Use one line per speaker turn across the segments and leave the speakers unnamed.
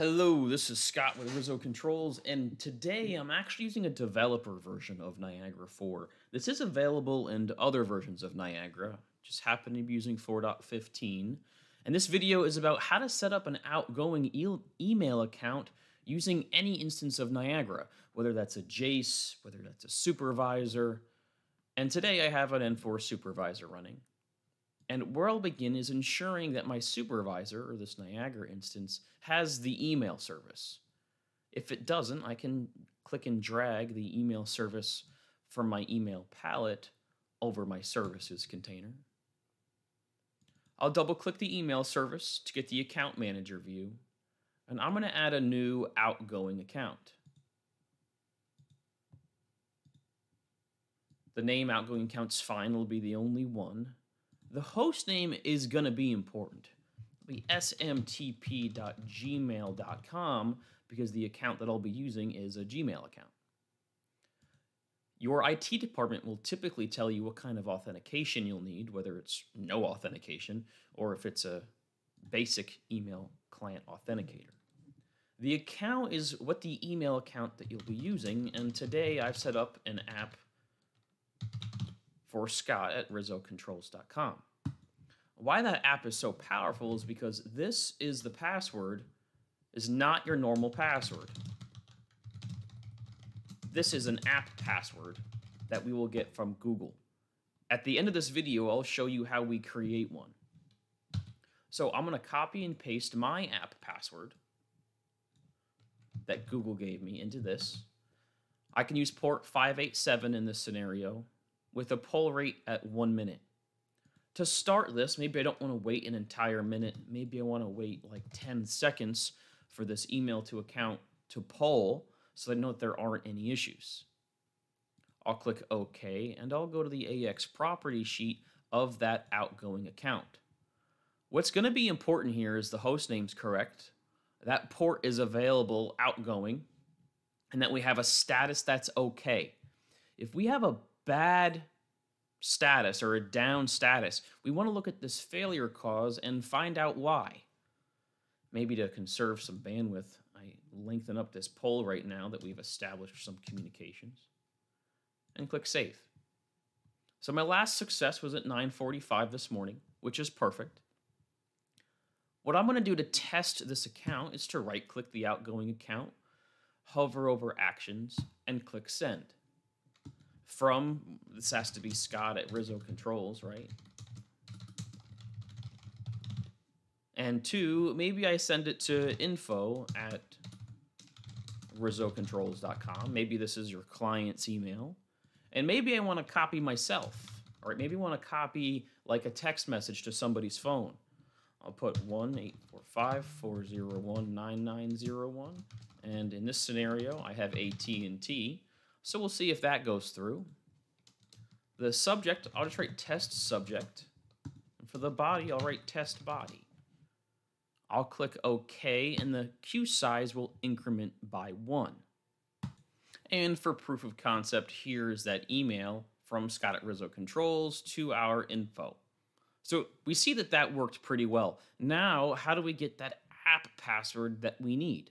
Hello, this is Scott with Rizzo Controls, and today I'm actually using a developer version of Niagara 4. This is available in other versions of Niagara, just happen to be using 4.15. And this video is about how to set up an outgoing e email account using any instance of Niagara, whether that's a Jace, whether that's a supervisor. And today I have an N4 supervisor running. And where I'll begin is ensuring that my supervisor, or this Niagara instance, has the email service. If it doesn't, I can click and drag the email service from my email palette over my services container. I'll double click the email service to get the account manager view, and I'm going to add a new outgoing account. The name outgoing account's fine, will be the only one. The host name is going to be important. It'll be smtp.gmail.com because the account that I'll be using is a Gmail account. Your IT department will typically tell you what kind of authentication you'll need, whether it's no authentication or if it's a basic email client authenticator. The account is what the email account that you'll be using, and today I've set up an app for Scott at rizzocontrols.com. Why that app is so powerful is because this is the password, is not your normal password. This is an app password that we will get from Google. At the end of this video, I'll show you how we create one. So I'm going to copy and paste my app password that Google gave me into this. I can use port 587 in this scenario with a poll rate at one minute. To start this, maybe I don't want to wait an entire minute. Maybe I want to wait like 10 seconds for this email to account to poll so I know that there aren't any issues. I'll click OK and I'll go to the AX property sheet of that outgoing account. What's going to be important here is the host name's correct, that port is available outgoing, and that we have a status that's okay. If we have a bad status or a down status, we want to look at this failure cause and find out why. Maybe to conserve some bandwidth, I lengthen up this poll right now that we've established some communications and click save. So my last success was at 9:45 this morning, which is perfect. What I'm going to do to test this account is to right click the outgoing account, hover over actions and click send from this has to be Scott at Rizzo Controls, right? And two, maybe I send it to info at rizzocontrols.com. Maybe this is your client's email. And maybe I want to copy myself. All right, maybe I want to copy like a text message to somebody's phone. I'll put 1-845-401-9901. And in this scenario, I have AT&T. So we'll see if that goes through. The subject, I'll just write test subject. And for the body, I'll write test body. I'll click OK, and the queue size will increment by one. And for proof of concept, here's that email from Scott at Rizzo Controls to our info. So we see that that worked pretty well. Now, how do we get that app password that we need?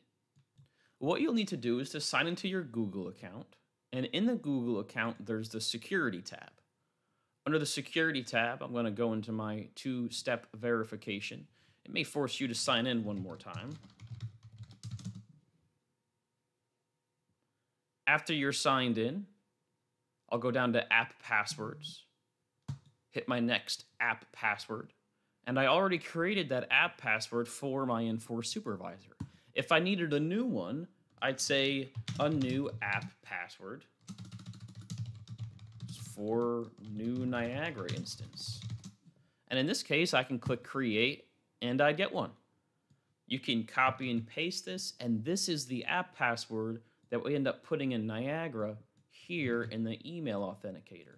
What you'll need to do is to sign into your Google account. And in the Google account, there's the security tab. Under the security tab, I'm going to go into my two step verification. It may force you to sign in one more time. After you're signed in, I'll go down to app passwords, hit my next app password, and I already created that app password for my N4 supervisor. If I needed a new one, I'd say a new app password for new Niagara instance. And in this case, I can click create and I get one. You can copy and paste this, and this is the app password that we end up putting in Niagara here in the email authenticator.